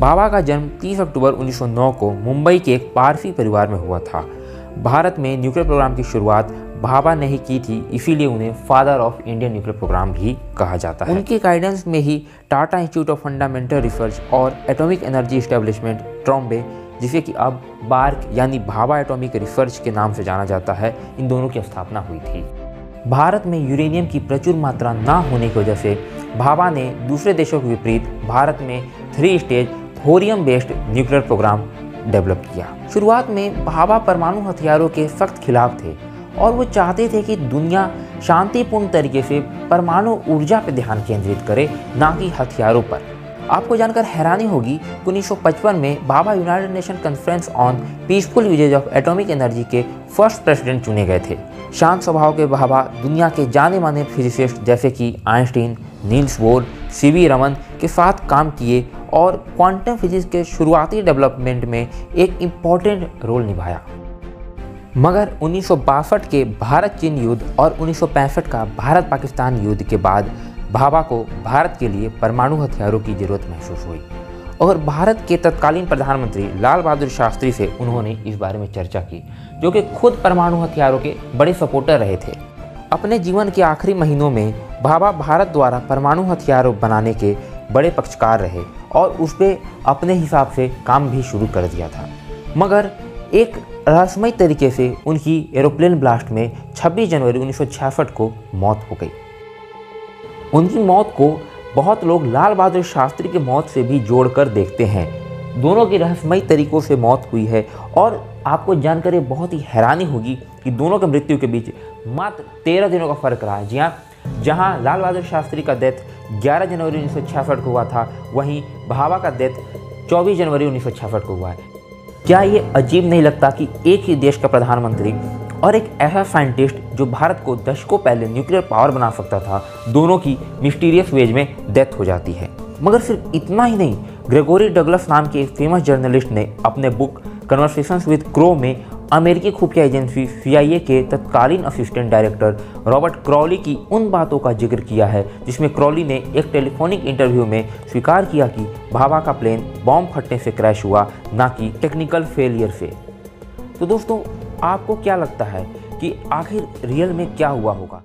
बाबा का जन्म 30 अक्टूबर 1909 को मुंबई के एक पारसी परिवार में हुआ था। भारत में न्यूक्लियर प्रोग्राम की शुरुआत भाभा ने ही की थी, इसीलिए उन्हें father of Indian nuclear program भी कहा जाता है। उनके गाइडेंस में ही Tata institute of fundamental research और एटॉमिक एनर्जी स्टेब्लिशमेंट ट्रॉम्बे, जिसे कि अब बार्क यानी भाभा एटॉमिक रिसर्च के नाम से जाना जाता है, इन दोनों की स्थापना हुई थी। भारत में यूरेनियम की प्रचुर मात्रा ना होने की वजह से भाभा ने दूसरे देशों के विपरीत भारत में three stage thorium based nuclear program develop किया। शुरुआत में भाभा परमाणु हथियारों के सख्त खिलाफ थे और वो चाहते थे कि दुनिया शांतिपूर्ण तरीके से परमाणु ऊर्जा पर ध्यान केंद्रित करे, ना कि हथियारों पर। आपको जानकर हैरानी होगी कि उन्नीस में Bhabha United Nation conference on peaceful uses of atomic energy के फ़र्स्ट प्रेसिडेंट चुने गए थे। शांत स्वभाव के बाबा दुनिया के जाने माने फिजिसिस्ट जैसे कि Einstein, Niels Bohr C V Raman के साथ काम किए और क्वांटम फिजिक्स के शुरुआती डेवलपमेंट में एक इंपॉर्टेंट रोल निभाया। मगर उन्नीस सौ बासठ के भारत चीन युद्ध और 1965 का भारत पाकिस्तान युद्ध के बाद भाभा को भारत के लिए परमाणु हथियारों की ज़रूरत महसूस हुई। और भारत के तत्कालीन प्रधानमंत्री लाल बहादुर शास्त्री से उन्होंने इस बारे में चर्चा की, जो कि खुद परमाणु हथियारों के बड़े सपोर्टर रहे थे। अपने जीवन के आखिरी महीनों में भाभा भारत द्वारा परमाणु हथियारों बनाने के बड़े पक्षकार रहे और उस पर अपने हिसाब से काम भी शुरू कर दिया था। मगर एक रहस्यमय तरीके से उनकी एरोप्लेन ब्लास्ट में 26 जनवरी उन्नीस सौ छियासठ को मौत हो गई। उनकी मौत को बहुत लोग लाल बहादुर शास्त्री की मौत से भी जोड़कर देखते हैं। दोनों की रहस्यमय तरीकों से मौत हुई है और आपको जानकर बहुत ही हैरानी होगी कि दोनों के मृत्यु के बीच मात्र तेरह दिनों का फ़र्क रहा है। जी हाँ जहाँ लाल बहादुर शास्त्री का डेथ 11 जनवरी उन्नीस को हुआ था। वहीं भाभा का डेथ 24 जनवरी उन्नीस को हुआ है। क्या ये अजीब नहीं लगता कि एक ही देश का प्रधानमंत्री और एक ऐसा साइंटिस्ट जो भारत को दशकों पहले न्यूक्लियर पावर बना सकता था, दोनों की मिस्टीरियस वेज में डेथ हो जाती है। मगर सिर्फ़ इतना ही नहीं, ग्रेगोरी डगलस नाम के फ़ेमस जर्नलिस्ट ने अपने बुक कन्वर्सेशन विद क्रो में अमेरिकी खुफिया एजेंसी सी के तत्कालीन असिस्टेंट डायरेक्टर रॉबर्ट क्रॉली की उन बातों का ज़िक्र किया है, जिसमें क्रॉली ने एक टेलीफोनिक इंटरव्यू में स्वीकार किया कि भाभा का प्लेन बॉम्ब फटने से क्रैश हुआ, ना कि टेक्निकल फेलियर से। तो दोस्तों, आपको क्या लगता है कि आखिर रियल में क्या हुआ होगा?